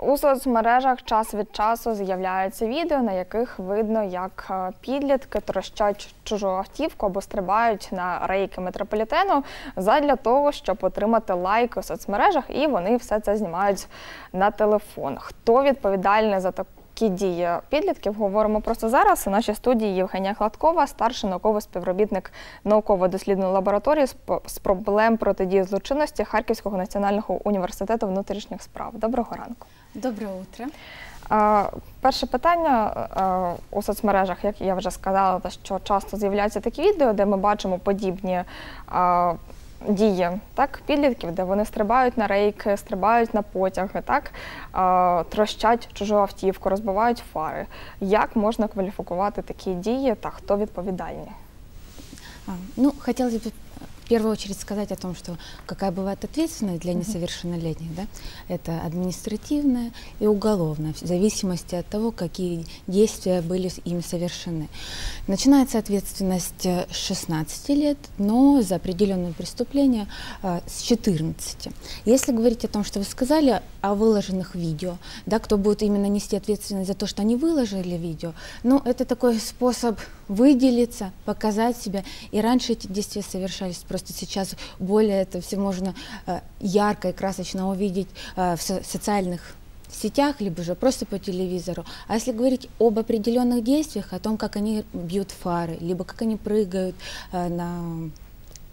У соцмережах час від часу з'являються відео, на яких видно, як е, підлітки трощать чужу автівку або стрибають на рейки метрополітену задля того, щоб отримати лайк у соцмережах, і вони все це знімають на телефон. Хто відповідальний за такі дії підлітків? Говоримо просто зараз. У нашій студії Євгенія Гладкова, старший науковий співробітник науково-дослідної лабораторії з проблем протидії злочинності Харківського національного університету внутрішніх справ. Доброго ранку. Доброе утро. А, Перше питання а, у соцмережах, як я вже сказала, що часто з'являються такі відео, де ми бачимо подібні а, дії так, підлітків, де вони стрибають на рейки, стрибають на потяги, так, а, трощать чужу автівку, розбивають фари. Як можна кваліфікувати такі дії та хто відповідальний? А, Ну, хотелось бы в первую очередь сказать о том, что какая бывает ответственность для несовершеннолетних, да? Это административная и уголовная, в зависимости от того, какие действия были ими совершены. Начинается ответственность э, с 16 лет, но за определенные преступления а, с 14. Если говорить о том, что вы сказали о выложенных видео, да, кто будет именно нести ответственность за то, что они выложили видео, ну, это такой способ выделиться, показать себя. И раньше эти действия совершались, просто сейчас более это все можно э, ярко и красочно увидеть э, в со- социальных сетях, либо же просто по телевизору. А если говорить об определенных действиях, о том, как они бьют фары, либо как они прыгают э, на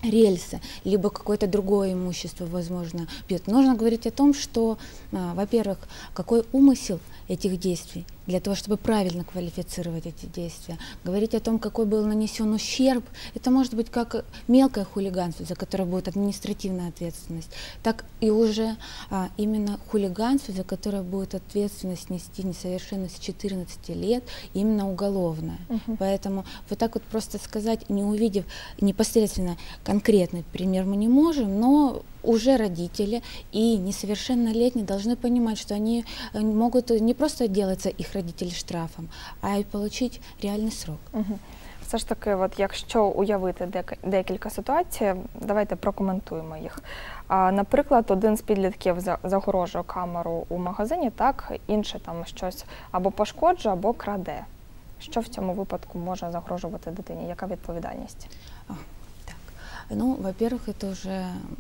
рельсы, либо какое-то другое имущество, возможно, бьет. Нужно говорить о том, что, во-первых, какой умысел этих действий, для того, чтобы правильно квалифицировать эти действия. Говорить о том, какой был нанесен ущерб, это может быть как мелкое хулиганство, за которое будет административная ответственность, так и уже а, именно хулиганство, за которое будет ответственность нести несовершенно с 14 лет, именно уголовная. Поэтому вот так вот просто сказать, не увидев непосредственно конкретный пример мы не можем, но уже родители и несовершеннолетние должны понимать, что они э, могут не просто делаться их родители штрафом, а и получить реальный срок. Мгм. Все ж таки, от якщо уявити дек- декілька ситуацій, давайте прокоментуємо їх. А, наприклад, один з підлітків за- загорожує камеру у магазині, так, інший там щось або пошкоджує, або краде. Що в цьому випадку може загрожувати дитині? Яка відповідальність? А, так. Ну, во-первых, это уже ну,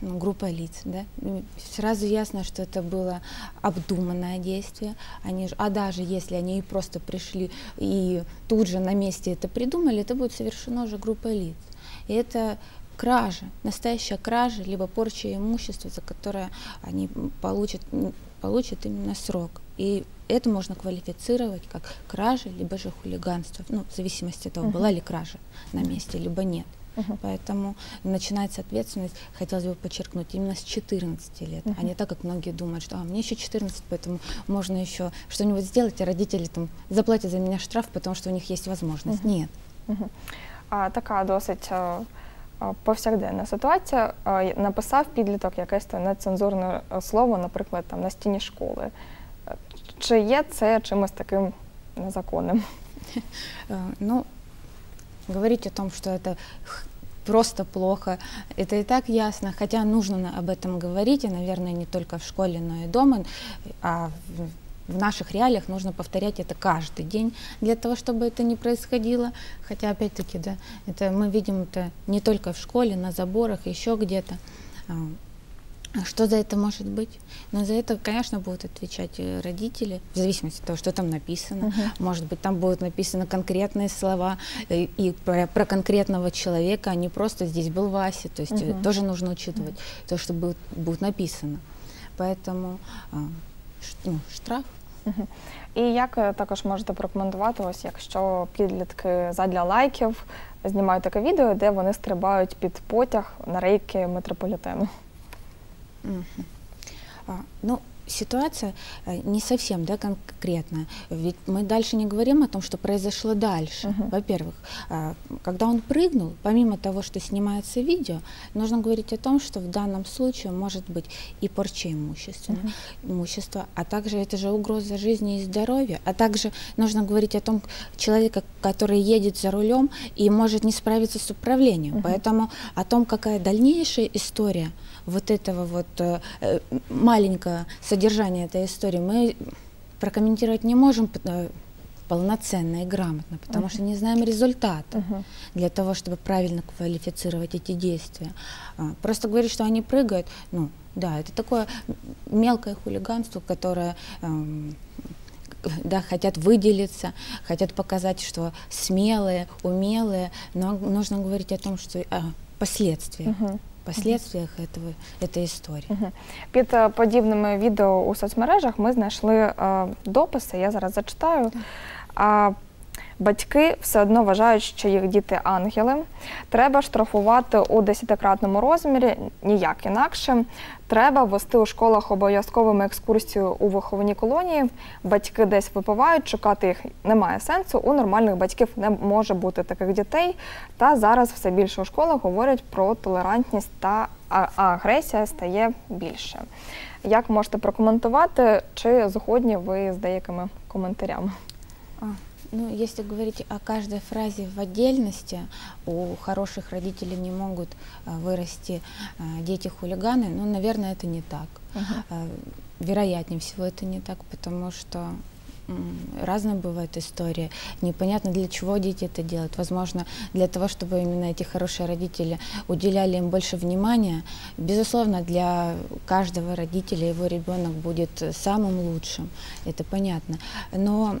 группа лиц, да. Ну, Сразу ясно, что это было обдуманное действие. Они а даже если они просто пришли и тут же на месте это придумали, это будет совершено уже группой лиц. И это кража, настоящая кража, либо порча имущества, за которое они получат, получат именно срок. И это можно квалифицировать как кража, либо же хулиганство, ну, в зависимости от того, была ли кража на месте, либо нет. Мгм. Поэтому начинается ответственность, хотелось бы подчеркнуть, именно с 14 лет, а Мгм. не так, как многие думают, что а, мне еще 14, поэтому можно еще что-нибудь сделать, а родители там заплатят за меня штраф, потому что у них есть возможность. Мгм. Нет. Мгм. А, така досить е, е, повсякденна ситуація. Е, Написав підліток якесь там нецензурне е, слово, наприклад, там на стіні школи. Е, Чи є це чимось таким незаконним? Э, Ну, говорить о том, что это просто плохо, это и так ясно, хотя нужно об этом говорить, и, наверное, не только в школе, но и дома, а в- наших реалиях нужно повторять это каждый день для того, чтобы это не происходило. Хотя, опять-таки, да, это мы видим это не только в школе, на заборах, еще где-то. А, а Что за это может быть? Но за это, конечно, будут отвечать э, родители, в зависимости от того, что там написано. Мгм. Может быть, там будут написаны конкретные слова э, и про, про конкретного человека, а не просто здесь был Вася. То есть э, Мгм. тоже нужно учитывать то, что будет, будет написано. Поэтому а, ш- ну, штраф. Мгм. І як е, також можете прокоментувати, ось якщо підлітки задля лайків знімають таке відео, де вони стрибають під потяг на рейки метрополітену? Мгм. А, Ну, ситуация э, не совсем да, конкретная. Ведь мы дальше не говорим о том, что произошло дальше. Мгм. Во-первых, а, когда он прыгнул, помимо того, что снимается видео, нужно говорить о том, что в данном случае может быть и порча имущества, Мгм. имущества, а также это же угроза жизни и здоровья, а также нужно говорить о том человека, который едет за рулем и может не справиться с управлением. Мгм. Поэтому о том, какая дальнейшая история вот этого вот э, э, маленького содержания этой истории мы прокомментировать не можем э, полноценно и грамотно, потому что не знаем результата Мгм. для того, чтобы правильно квалифицировать эти действия. А, Просто говорить, что они прыгают, ну да, это такое мелкое хулиганство, которое эм, да, хотят выделиться, хотят показать, что смелые, умелые, но нужно говорить о том, что о последствиях, Мгм последствиях этого, этой истории. Мгм. Під е, подібними відео у соцмережах ми знайшли е, дописи, я зараз зачитаю. Батьки все одно вважають, що їх діти ангели. Треба штрафувати у десятикратному розмірі, ніяк інакше. Треба ввести у школах обов'язковими екскурсію у виховані колонії. Батьки десь випивають, шукати їх немає сенсу. У нормальних батьків не може бути таких дітей. Та зараз все більше у школах говорять про толерантність та агресія стає більше. Як можете прокоментувати, чи згодні ви з деякими коментарями? Ну, если говорить о каждой фразе в отдельности, у хороших родителей не могут а, вырасти а, дети-хулиганы, ну, наверное, это не так. А, Вероятнее всего это не так, потому что м, разные бывают истории. Непонятно, для чего дети это делают. Возможно, для того, чтобы именно эти хорошие родители уделяли им больше внимания. Безусловно, для каждого родителя его ребенок будет э, самым лучшим. Это понятно. Но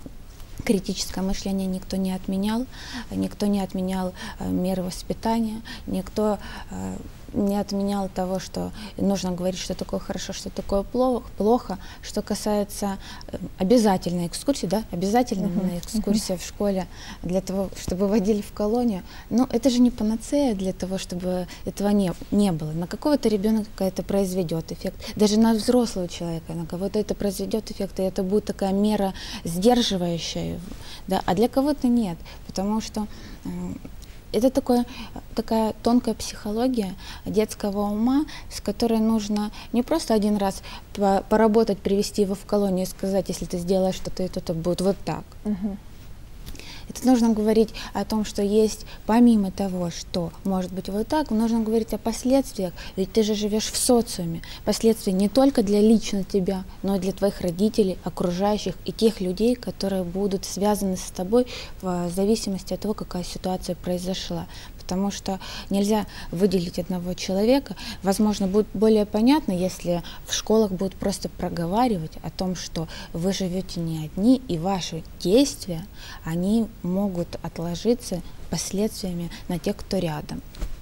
Критическое мышление никто не отменял, никто не отменял э, меры воспитания, никто э, не отменял того, что нужно говорить, что такое хорошо, что такое пло- плохо. Что касается э, обязательной экскурсии, да, обязательно Мгм, именно экскурсия в школе для того, чтобы водили в колонию. Но это же не панацея для того, чтобы этого не, не было. На какого-то ребенка это произведет эффект. Даже на взрослого человека, на кого-то это произведет эффект, и это будет такая мера сдерживающая, да, а для кого-то нет, потому что это такое, такая тонкая психология детского ума, с которой нужно не просто один раз по- поработать, привести его в колонию и сказать, если ты сделаешь что-то, и то-то будет вот так. Мгм. Это нужно говорить о том, что есть, помимо того, что может быть вот так, нужно говорить о последствиях, ведь ты же живешь в социуме. Последствия не только для лично тебя, но и для твоих родителей, окружающих и тех людей, которые будут связаны с тобой в зависимости от того, какая ситуация произошла. Потому что нельзя выделить одного человека. Возможно, будет более понятно, если в школах будут просто проговаривать о том, что вы живете не одни, и ваши действия, они могут отложиться последствиями на тех, кто рядом.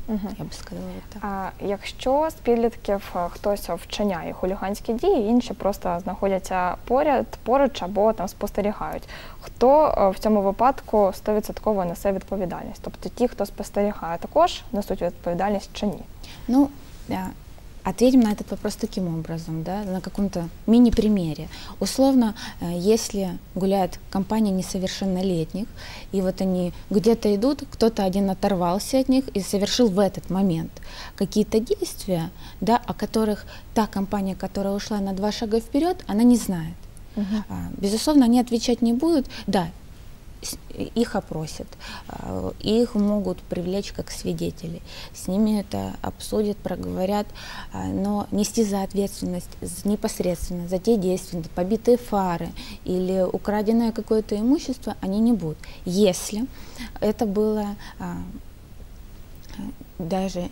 Мгм. Я би сказала так. А якщо з підлітків е, хтось вчиняє хуліганські дії, інші просто знаходяться поряд, поруч або там спостерігають, хто е, в цьому випадку 100% несе відповідальність? Тобто ті, хто спостерігає, також несуть відповідальність чи ні? Ну, да, ответим на этот вопрос таким образом, да, на каком-то мини-примере. Условно, э, если гуляет компания несовершеннолетних, и вот они где-то идут, кто-то один оторвался от них и совершил в этот момент какие-то действия, да, о которых та компания, которая ушла на два шага вперед, она не знает. А, Безусловно, они отвечать не будут. Да, их опросят, а, их могут привлечь как свидетелей, с ними это обсудят, проговорят, а, но нести за ответственность непосредственно за те действия, побитые фары или украденное какое-то имущество они не будут. Если это было а, даже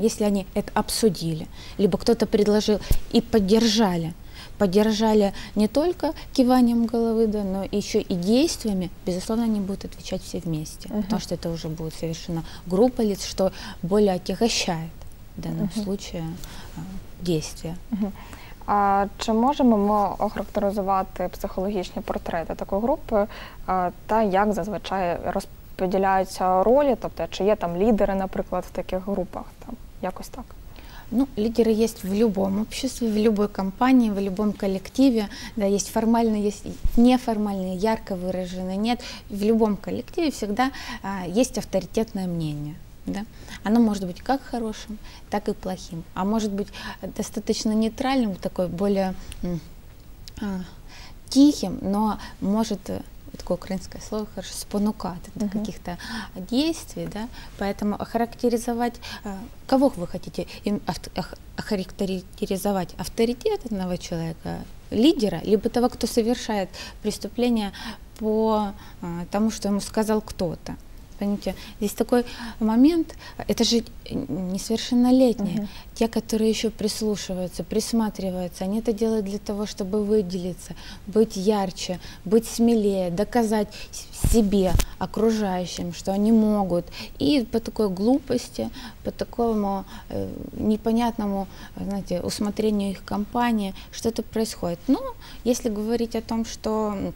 если они это обсудили, либо кто-то предложил и поддержали, поддержали не только киванием головы, да, но еще и действиями, безусловно, они будут отвечать все вместе, Мгм. потому что это уже будет совершена группа лиц, что более отягощает в данном Мгм. случае а, действия. Мгм. А чи можемо ми охарактеризувати психологічні портрети такої групи та як зазвичай розподіляються ролі? Тобто, чи є там лідери, наприклад, в таких групах? Там якось так. Ну, лидеры есть в любом обществе, в любой компании, в любом коллективе. Да, есть формальные, есть неформальные, ярко выраженные. Нет, в любом коллективе всегда а, есть авторитетное мнение. Да? Оно может быть как хорошим, так и плохим. А может быть э, достаточно нейтральным, такой более а, тихим, но может э, такое украинское слово, хорошо, спонукать до Мгм. каких-то действий, да, поэтому охарактеризовать, а, кого вы хотите охарактеризовать, авторитетного человека, лидера, либо того, кто совершает преступление по а, тому, что ему сказал кто-то. Понимаете, здесь такой момент, это же несовершеннолетние, Мгм. те, которые еще прислушиваются, присматриваются, они это делают для того, чтобы выделиться, быть ярче, быть смелее, доказать себе, окружающим, что они могут. И по такой глупости, по такому э, непонятному, знаете, усмотрению их компании что-то происходит. Но если говорить о том, что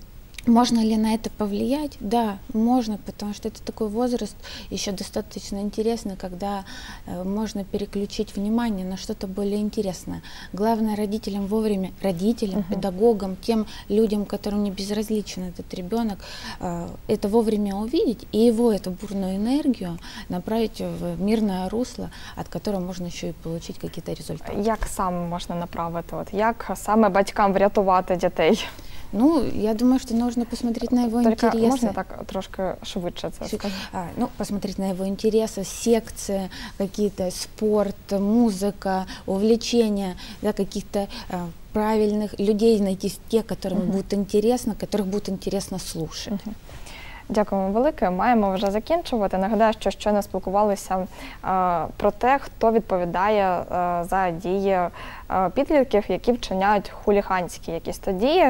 можно ли на это повлиять? Да, можно, потому что это такой возраст еще достаточно интересный, когда э, можно переключить внимание на что-то более интересное. Главное родителям вовремя, родителям, Мгм. педагогам, тем людям, которым не безразличен этот ребенок, э, это вовремя увидеть и его эту бурную энергию направить в мирное русло, от которого можно еще и получить какие-то результаты. Як саме можна направити? От як саме батькам врятувати дітей? Ну, я думаю, что нужно посмотреть на его Тільки интересы. можна так трошки швидше це Ши- сказати? а, ну, посмотреть на его интересы, секции, какие-то спорт, музыка, увлечения, да, каких-то а, правильных людей найти, те, которым Мгм. будет интересно, которых будет интересно слушать. Мгм. Дякуємо велике. Маємо вже закінчувати. Нагадаю, що щойно спілкувалися е, про те, хто відповідає е, за дії е, підлітків, які вчиняють хуліганські якісь то дії.